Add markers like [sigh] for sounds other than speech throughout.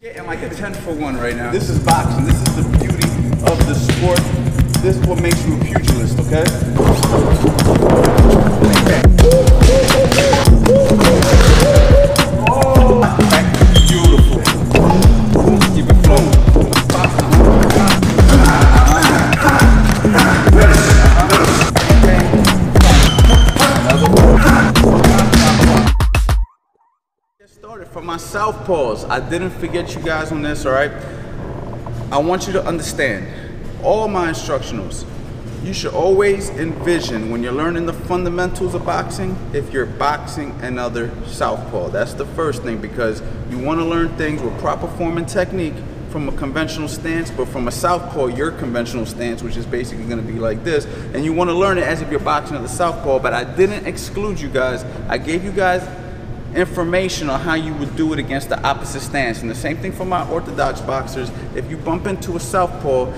I'm getting like a 10 for 1 right now. This is boxing. This is the beauty of the sport. This is what makes you a pugilist, okay? Southpaws. I didn't forget you guys on this, all right? I want you to understand all my instructionals. You should always envision when you're learning the fundamentals of boxing, if you're boxing another southpaw. That's the first thing because you want to learn things with proper form and technique from a conventional stance, but from a southpaw, your conventional stance, which is basically going to be like this, and you want to learn it as if you're boxing at the southpaw. But I didn't exclude you guys. I gave you guys information on how you would do it against the opposite stance. And the same thing for my orthodox boxers. If you bump into a southpaw,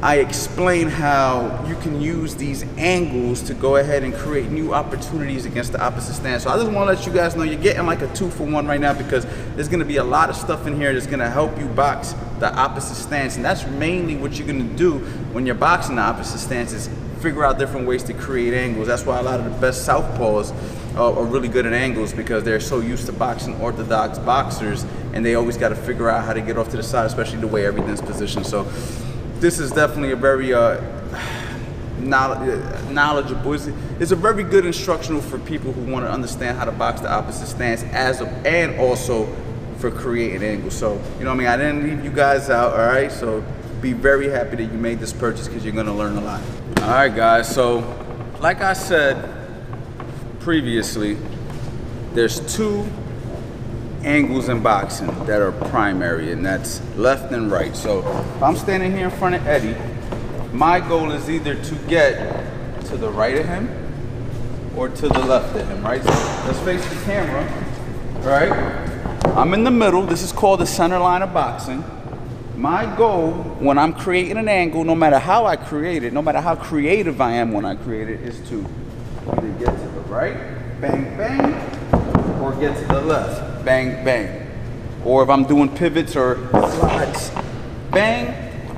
I explain how you can use these angles to go ahead and create new opportunities against the opposite stance. So I just want to let you guys know you're getting like a two for one right now because there's going to be a lot of stuff in here that's going to help you box the opposite stance. And that's mainly what you're going to do when you're boxing the opposite stance is Figure out different ways to create angles. That's why a lot of the best southpaws uh, are really good at angles because they're so used to boxing orthodox boxers and they always got to figure out how to get off to the side, especially the way everything's positioned. So this is definitely a very uh, [sighs] knowledgeable. It's, a very good instructional for people who want to understand how to box the opposite stance as a, and also for creating angles. So you know I mean. I didn't leave you guys out. All right. So be very happy that you made this purchase because you're gonna learn a lot. All right, guys. So like I said previously, there's two angles in boxing that are primary, and that's left and right. So if I'm standing here in front of Eddie, my goal is either to get to the right of him or to the left of him, right? So let's face the camera, right? I'm in the middle. This is called the center line of boxing. My goal when I'm creating an angle, no matter how I create it, no matter how creative I am when I create it, is to either get to the right, bang, bang, or get to the left, bang, bang. Or if I'm doing pivots or slides, bang,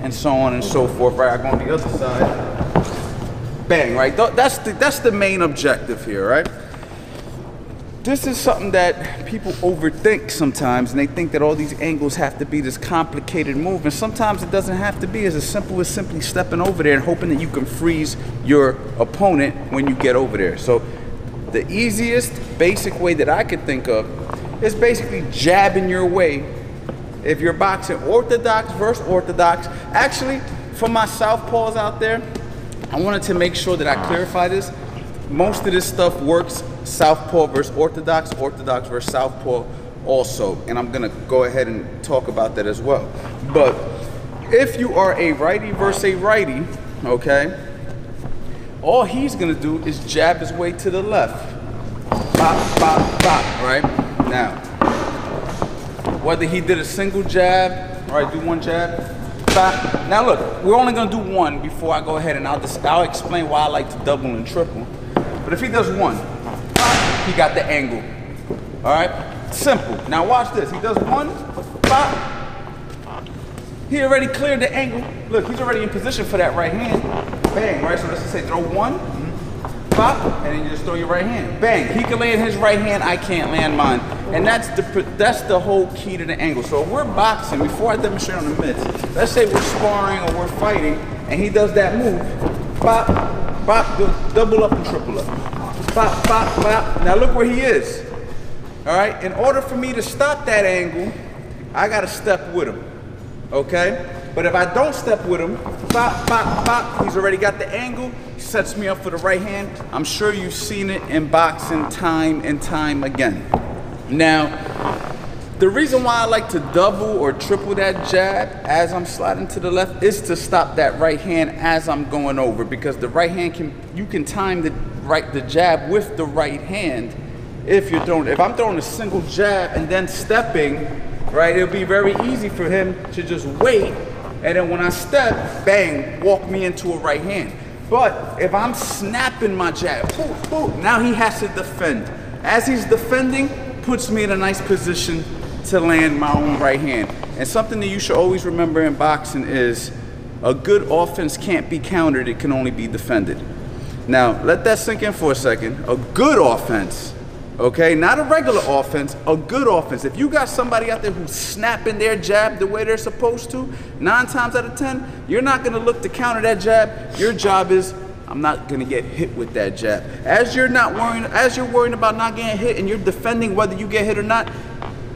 and so on and so forth, right? I go on the other side, bang, right? That's the, that's the main objective here, right? This is something that people overthink sometimes, and they think that all these angles have to be this complicated move. And sometimes it doesn't have to be as simple as simply stepping over there and hoping that you can freeze your opponent when you get over there. So the easiest basic way that I could think of is basically jabbing your way if you're boxing orthodox versus orthodox. Actually, for my southpaws out there, I wanted to make sure that I clarify this. Most of this stuff works southpaw versus orthodox, orthodox versus southpaw also. And I'm gonna go ahead and talk about that as well. But if you are a righty versus a righty, okay, all he's gonna do is jab his way to the left. Right? Now, whether he did a single jab, all right, do one jab. Now look, we're only gonna do one before I go ahead and I'll, just, I'll explain why I like to double and triple. But if he does one, he got the angle. All right, simple. Now watch this. He does one, bop. He already cleared the angle. Look, he's already in position for that right hand. Bang, right? So let's just say throw one, bop, and then you just throw your right hand. Bang. He can land his right hand. I can't land mine. And that's the that's the whole key to the angle. So if we're boxing, before I demonstrate on the mitts, let's say we're sparring or we're fighting, and he does that move, bop, bop, double up and triple up. Bop, bop, bop. Now look where he is. All right. In order for me to stop that angle, I got to step with him. Okay. But if I don't step with him, bop, bop, bop, he's already got the angle, sets me up for the right hand. I'm sure you've seen it in boxing time and time again. Now, the reason why I like to double or triple that jab as I'm sliding to the left is to stop that right hand as I'm going over because the right hand can, you can time the right, the jab with the right hand if you're throwing, if I'm throwing a single jab and then stepping, right, it'll be very easy for him to just wait and then when I step, bang, walk me into a right hand. But if I'm snapping my jab, now he has to defend. As he's defending, puts me in a nice position to land my own right hand. And something that you should always remember in boxing is a good offense can't be countered, it can only be defended. Now, let that sink in for a second. A good offense, okay, not a regular offense, a good offense. If you got somebody out there who's snapping their jab the way they're supposed to, nine times out of 10, you're not gonna look to counter that jab. Your job is I'm not gonna get hit with that jab. As you're not worrying, as you're worrying about not getting hit and you're defending whether you get hit or not,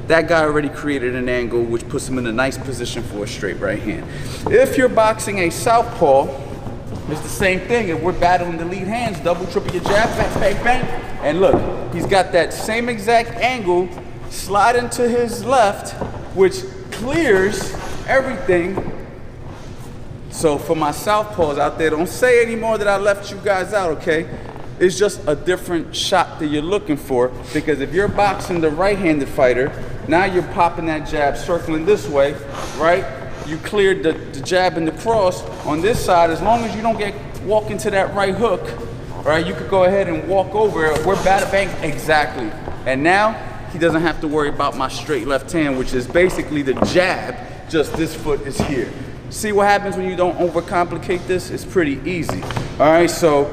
that guy already created an angle which puts him in a nice position for a straight right hand. If you're boxing a southpaw, it's the same thing. If we're battling the lead hands, double, triple your jab, bang, bang, bang. And look, he's got that same exact angle, slide into his left, which clears everything. So for my southpaws out there, don't say anymore that I left you guys out, okay? It's just a different shot that you're looking for because if you're boxing the right-handed fighter, now you're popping that jab, circling this way, right? You cleared the, the jab and the cross on this side. As long as you don't get walk into that right hook, right? You could go ahead and walk over. We're batter bang exactly. And now he doesn't have to worry about my straight left hand, which is basically the jab. Just this foot is here. See what happens when you don't overcomplicate this? It's pretty easy. All right, so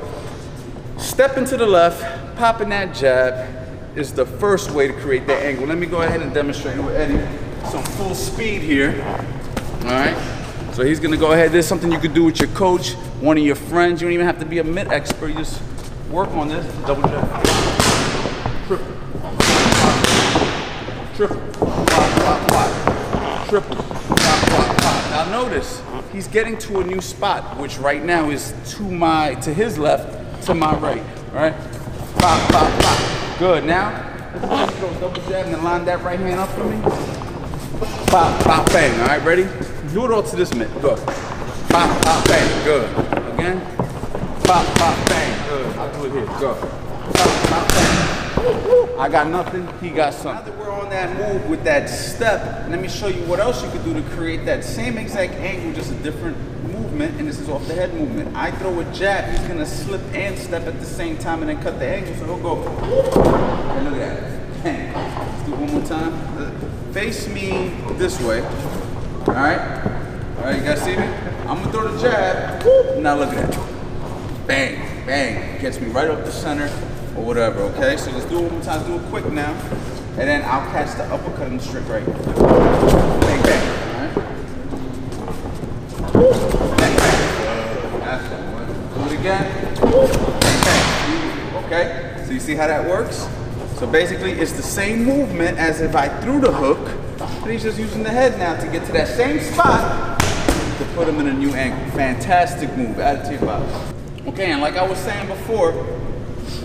stepping to the left, popping that jab, is the first way to create that angle. Let me go ahead and demonstrate with Eddie some full speed here. All right. So he's gonna go ahead. This is something you could do with your coach, one of your friends. You don't even have to be a mitt expert. You just work on this. Double jab. Triple. Triple. Triple. Now notice, he's getting to a new spot, which right now is to my, to his left, to my right. All right. Pop, pop, pop. Good. Now, double jab and then line that right hand up for me. Pop, pop, bang. All right, ready? All to this mitt. Go. Pop, pop, bang. Good. Again. Pop, pop, bang. Good. I'll do it here. Go. Pop, pop, bang. I got nothing. He got something. Now that we're on that move with that step, let me show you what else you could do to create that same exact angle, just a different movement, and this is off the head movement. I throw a jab, he's gonna slip and step at the same time and then cut the angle, so he'll go. And look at that. Bang. Let's do it one more time. Uh, face me this way. All right? All right, you guys see me? I'm gonna throw the jab. Now look at that. Bang, bang. Gets me right up the center or whatever, okay? So let's do it one more time. Do it quick now. And then I'll catch the uppercut the straight right. Bang, bang. All right? Do it again. Okay? So you see how that works? So basically it's the same movement as if I threw the hook, but he's just using the head now to get to that same spot to put him in a new angle. Fantastic move, add to your box. Okay, and like I was saying before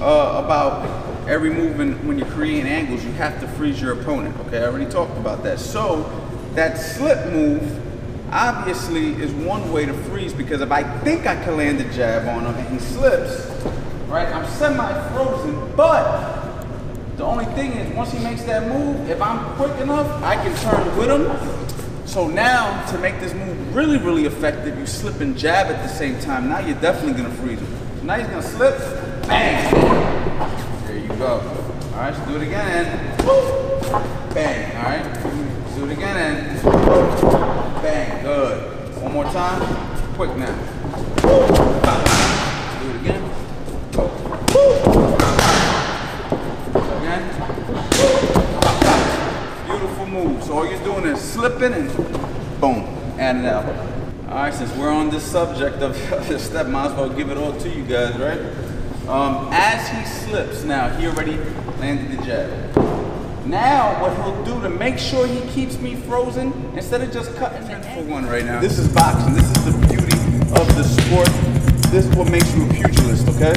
uh, about every movement when you're creating angles, you have to freeze your opponent. Okay, I already talked about that. So that slip move obviously is one way to freeze because if I think I can land a jab on him and he slips, right, I'm semi-frozen, but the only thing is once he makes that move, if I'm quick enough, I can turn with him. So now to make this move really, really effective, you slip and jab at the same time. Now you're definitely gonna freeze him. So now he's gonna slip, bang. There you go. All right, so do it again. Bang, all right. Do it again and bang, good. One more time, quick now it again. Again. So all you're doing is slipping and boom, and out. All right, since we're on this subject of [laughs] the step, might as well give it all to you guys, right? Um, as he slips, now he already landed the jab. Now, what he'll do to make sure he keeps me frozen, instead of just cutting it for one right now. This is boxing. This is the beauty of the sport. This is what makes you a pugilist, okay?